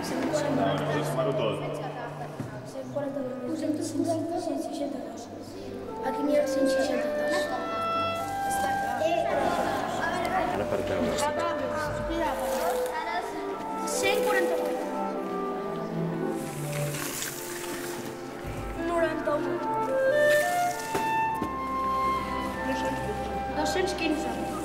No, no, sumar-ho tot. 142, 240, 162. Aquí n'hi ha 162. Ara per veure. 148. 91. 215.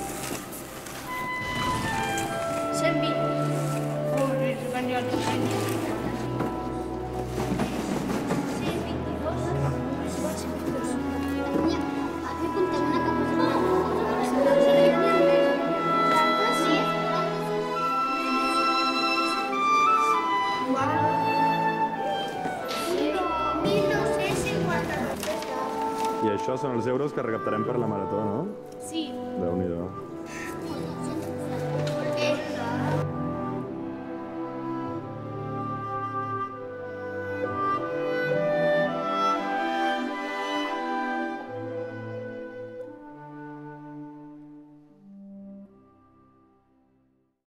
I això són els euros que recaptarem per la marató, no? Sí. Déu-n'hi-do.